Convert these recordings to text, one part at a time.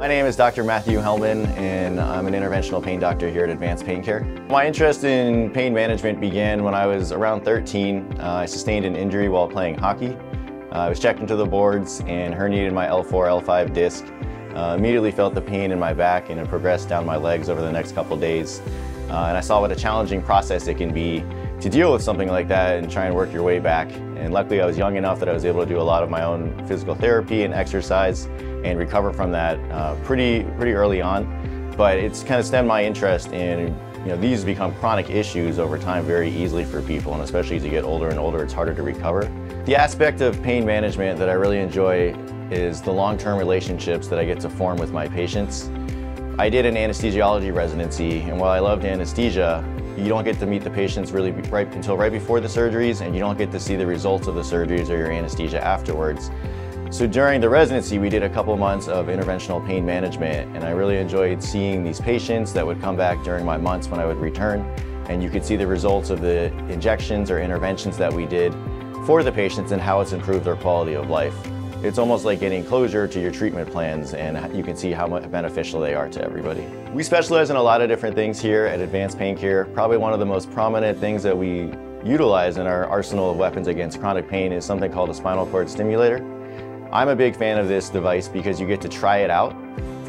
My name is Dr. Matthew Hellman and I'm an interventional pain doctor here at Advanced Pain Care. My interest in pain management began when I was around 13. Uh, I sustained an injury while playing hockey. Uh, I was checked into the boards and herniated my L4, L5 disc. Uh, immediately felt the pain in my back and it progressed down my legs over the next couple days. Uh, and I saw what a challenging process it can be to deal with something like that and try and work your way back. And luckily I was young enough that I was able to do a lot of my own physical therapy and exercise and recover from that uh, pretty, pretty early on. But it's kind of stemmed my interest in, you know, these become chronic issues over time very easily for people, and especially as you get older and older, it's harder to recover. The aspect of pain management that I really enjoy is the long-term relationships that I get to form with my patients. I did an anesthesiology residency, and while I loved anesthesia, you don't get to meet the patients really right until right before the surgeries, and you don't get to see the results of the surgeries or your anesthesia afterwards. So during the residency, we did a couple months of interventional pain management, and I really enjoyed seeing these patients that would come back during my months when I would return, and you could see the results of the injections or interventions that we did for the patients and how it's improved their quality of life. It's almost like getting closure to your treatment plans and you can see how beneficial they are to everybody. We specialize in a lot of different things here at Advanced Pain Care. Probably one of the most prominent things that we utilize in our arsenal of weapons against chronic pain is something called a spinal cord stimulator. I'm a big fan of this device because you get to try it out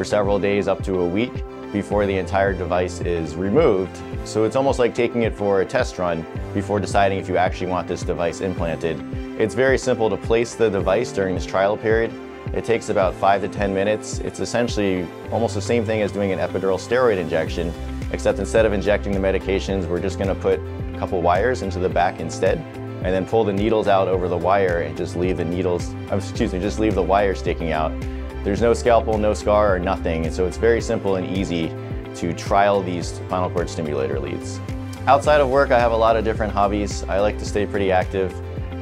for several days up to a week before the entire device is removed. So it's almost like taking it for a test run before deciding if you actually want this device implanted. It's very simple to place the device during this trial period. It takes about five to 10 minutes. It's essentially almost the same thing as doing an epidural steroid injection, except instead of injecting the medications, we're just gonna put a couple wires into the back instead and then pull the needles out over the wire and just leave the needles, excuse me, just leave the wire sticking out. There's no scalpel, no scar, or nothing, and so it's very simple and easy to trial these spinal cord stimulator leads. Outside of work, I have a lot of different hobbies. I like to stay pretty active.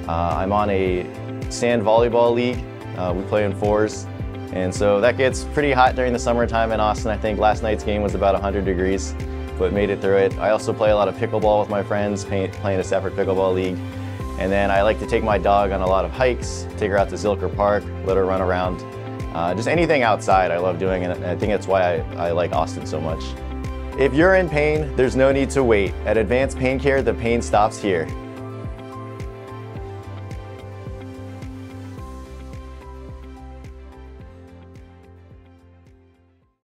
Uh, I'm on a sand volleyball league. Uh, we play in fours, and so that gets pretty hot during the summertime in Austin. I think last night's game was about 100 degrees, but made it through it. I also play a lot of pickleball with my friends, playing a separate pickleball league. And then I like to take my dog on a lot of hikes, take her out to Zilker Park, let her run around. Uh, just anything outside I love doing and I think that's why I, I like Austin so much. If you're in pain, there's no need to wait. At Advanced Pain Care, the pain stops here.